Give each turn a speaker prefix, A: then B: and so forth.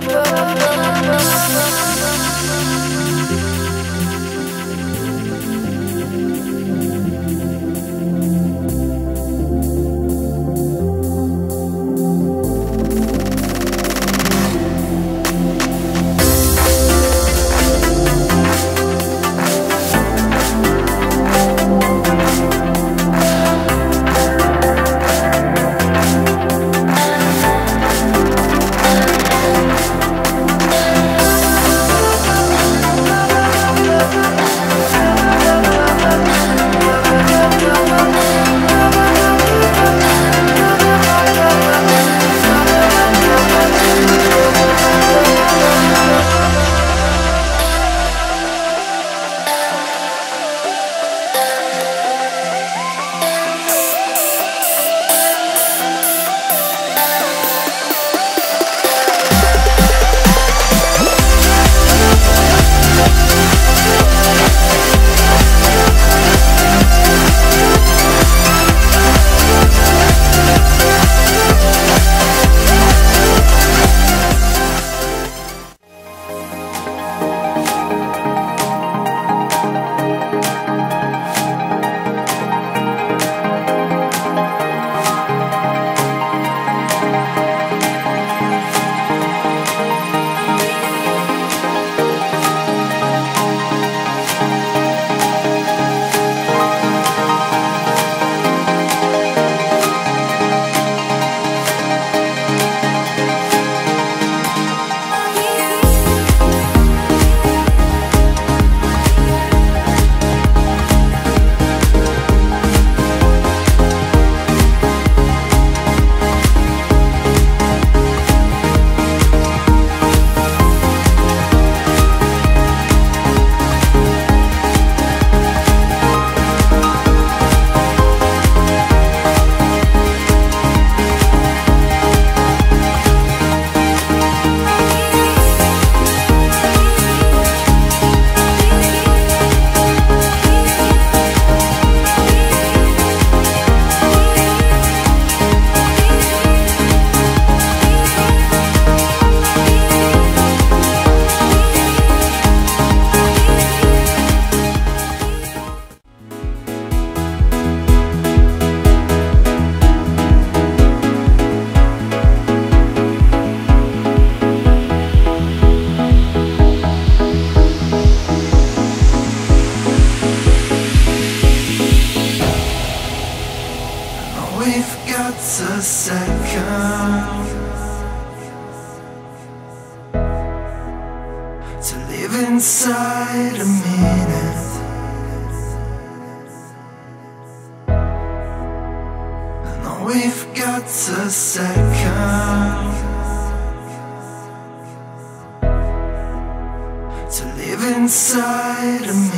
A: we've we've a second to live inside.